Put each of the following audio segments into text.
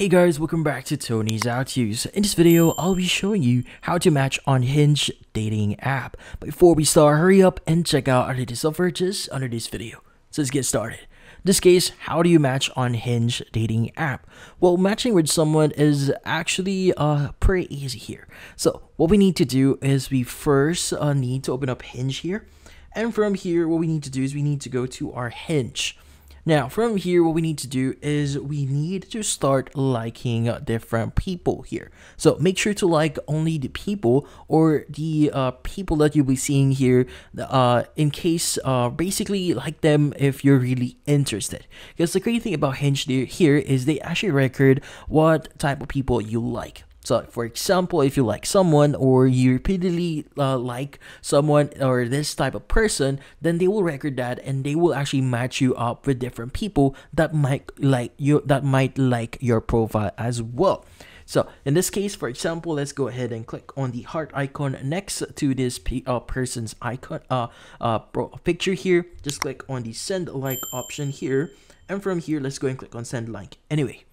Hey guys, welcome back to Tony's How To's. In this video, I'll be showing you how to match on Hinge dating app. But before we start, hurry up and check out our latest just under this video. So let's get started. In this case, how do you match on Hinge dating app? Well, matching with someone is actually uh, pretty easy here. So what we need to do is we first uh, need to open up Hinge here. And from here, what we need to do is we need to go to our Hinge. Now, from here, what we need to do is we need to start liking different people here. So make sure to like only the people or the uh, people that you'll be seeing here uh, in case uh, basically like them if you're really interested. Because the great thing about Hinge here is they actually record what type of people you like. So, for example, if you like someone or you repeatedly uh, like someone or this type of person, then they will record that and they will actually match you up with different people that might like you that might like your profile as well. So in this case, for example, let's go ahead and click on the heart icon next to this uh, person's icon uh, uh, picture here. Just click on the send like option here. And from here, let's go and click on send like. Anyway,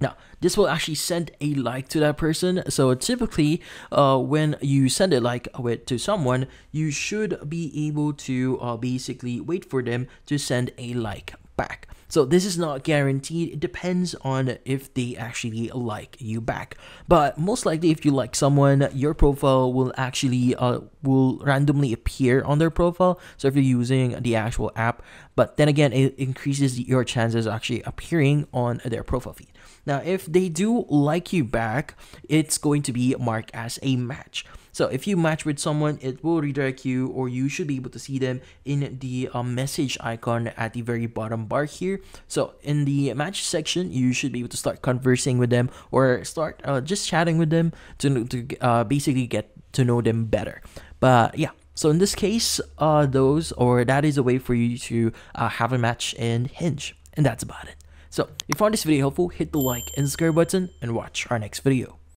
now, this will actually send a like to that person. So typically, uh, when you send a like with to someone, you should be able to uh, basically wait for them to send a like back. So this is not guaranteed. It depends on if they actually like you back. But most likely, if you like someone, your profile will actually uh, will randomly appear on their profile. So if you're using the actual app, but then again, it increases your chances actually appearing on their profile feed. Now, if they do like you back, it's going to be marked as a match. So if you match with someone, it will redirect you or you should be able to see them in the uh, message icon at the very bottom bar here. So in the match section, you should be able to start conversing with them or start uh, just chatting with them to, to uh, basically get to know them better. But yeah, so in this case, uh, those or that is a way for you to uh, have a match in Hinge. And that's about it. So if you found this video helpful, hit the like and subscribe button and watch our next video.